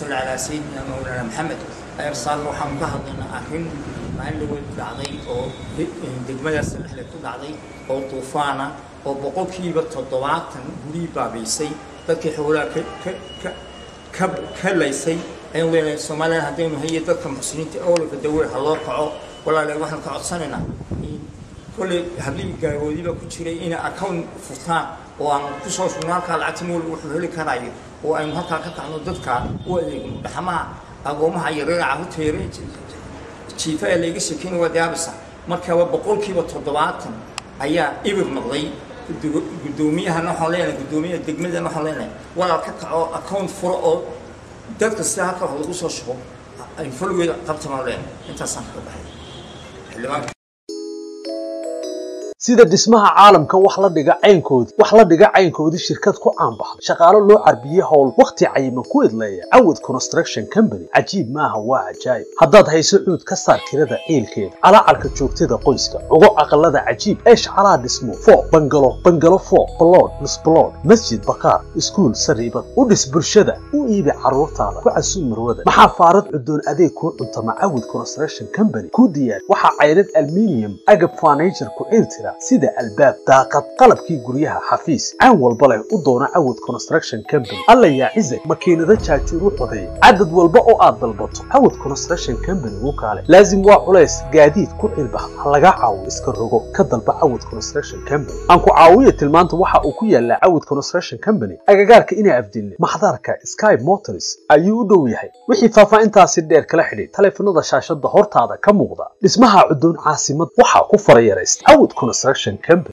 salli calaa sayidina mawlana maxamed ayarsaal waxaanu ka hadlaynaa arrin maalin weyn ku dhacday oo degmada salaxle ku dhacday oo duufaana oo boqolkiiba toddobaatan gurihii baabiisay dadkii xoolaha ka laysay ayaan leenahay soomaaliya haddaynu haye dadka muxsiniinta ololka dawe ha loo kaco walaalayaal waxaan ka codsanaynaa kolley hablihii gaagoodiba ku jiray inay account furtaan oo aan ku soo shugno halkaa lacagta mool wuxuu heli karayo oo aynu halkaa ka kacno dadka u adeegno dhaxmaha agoomaha yareera carruurta yare jiifa ee layga shekeyn waa daabisa markaba boqolkiiba toddobaatan ayaa ibir noqday guddoomiyahan waxaan leenahay guddoomiyaha degmadan waxaan leenahay walaal ka kaco account furo oo dadka sida halka wax lagu soo shubo ay folgeeda qabtamaan leenahay intaasaan ka baxay. Xildhibaanka sida dhismaha caalamka wax la dhiga caynkoodii wax la dhiga caynkoodii shirkad ku caanbaxday shaqaalo loo carbiyey howl wakhti cayiman ku idleeya. Cawad construction company cajiib maaha waa cajaayib haddaad hayso cuud ka saar kirada ciilkeeda calaacarka joogtada qoyska ugo aqalada cajiib eesh calaa dhismo foo bangalo bangalo foo balood misbalood masjid bakaar iskuul sariibad u dhis bulshada u iibi carruurtaada ku casuub marwada. Maxaa faarad cudoon adeeg kuu cuntama cawad construction company? Kuu diyaar waxaa cayrad alminium agab furniture ku ciiltira sida albaab daaqad qalabkii guryaha xafiis caan walba leh u doona cawad construction company. Alla yaa cizag makiinada jaajuur u codeey cadad walba oo aad dalbato cawad construction company u kaale laazim waa culays gaadiid ku cilbax ha laga caawo iska rogo ka dalba cawad construction company. Aan ku caawiya tilmaanta waxa uu ku yaalaa cawad construction company. Agagaarka inaa afdilne maxdarka sky motors ayuu u dhow yahay. Wixii faahfaahintaasi dheer kala xidhiid taleefanada shaashada hortaada ka muuqda. Dhismaha cudoon caasimad waxaa ku farayaraysta cawad construction company